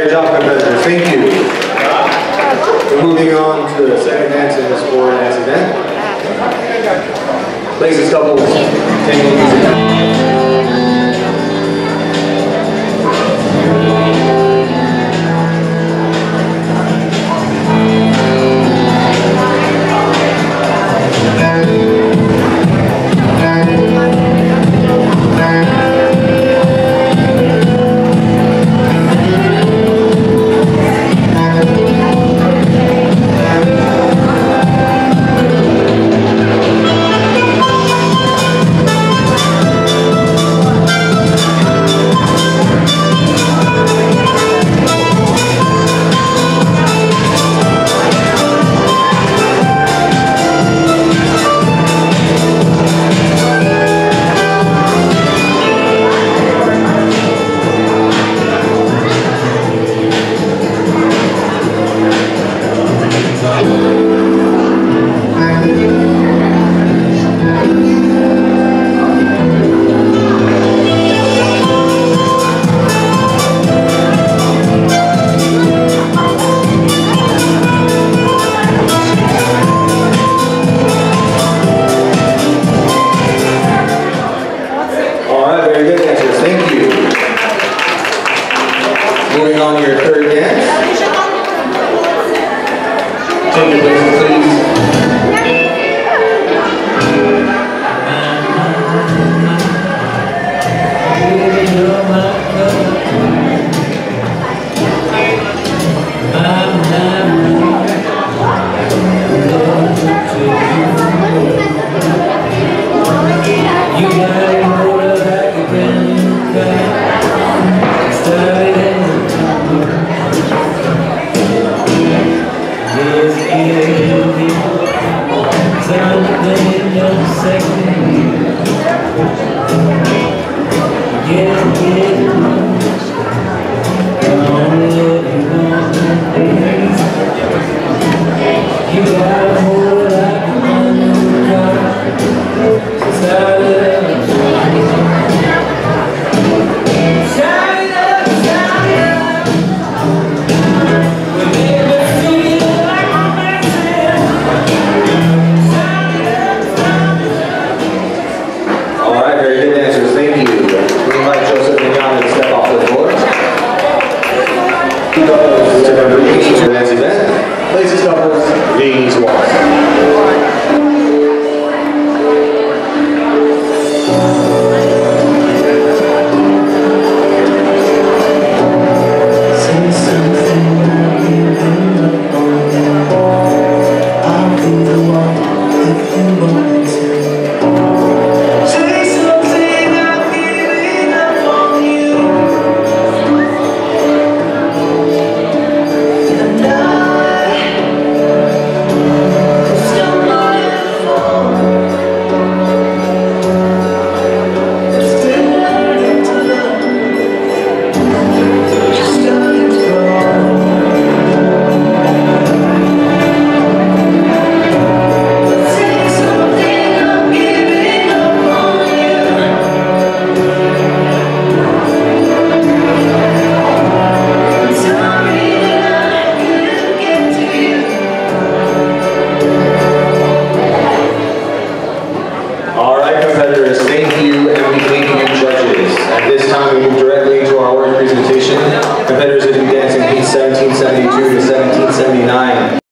Great job, Professor. Thank you. We're moving on to the second dance in this four dance event. Ladies and couples, tango music. Thank you. Moving on to your third Two couples to number next event. Places couples, being to competitors, thank